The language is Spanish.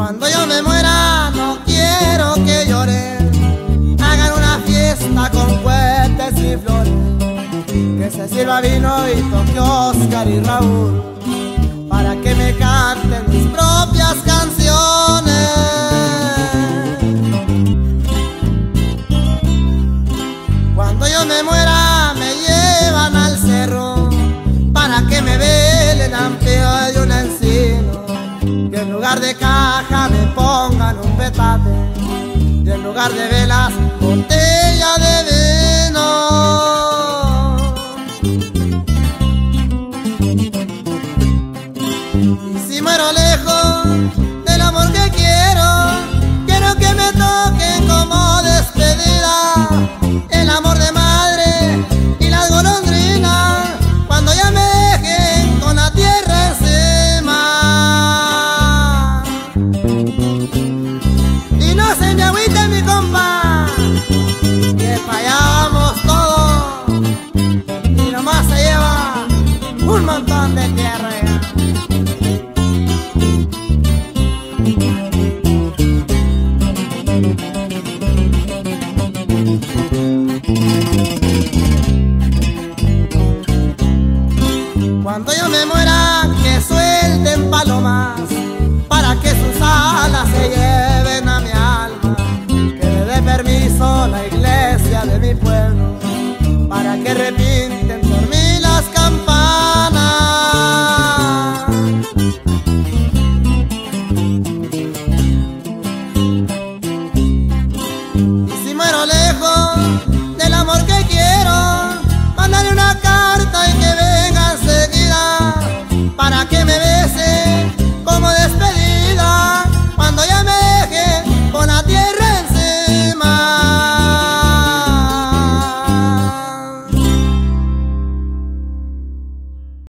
Cuando yo me muera no quiero que lloren Hagan una fiesta con cohetes y flores. Que se sirva vino y toque Oscar y Raúl par de velas, botella de vino. Y si muero lejos del amor que quiero, quiero que me toquen como despedida el amor de madre y las golondrinas cuando ya me dejen con la tierra encima. la iglesia de mi pueblo para que repinten por mí las campanas. Y si muero lejos del amor que quiero.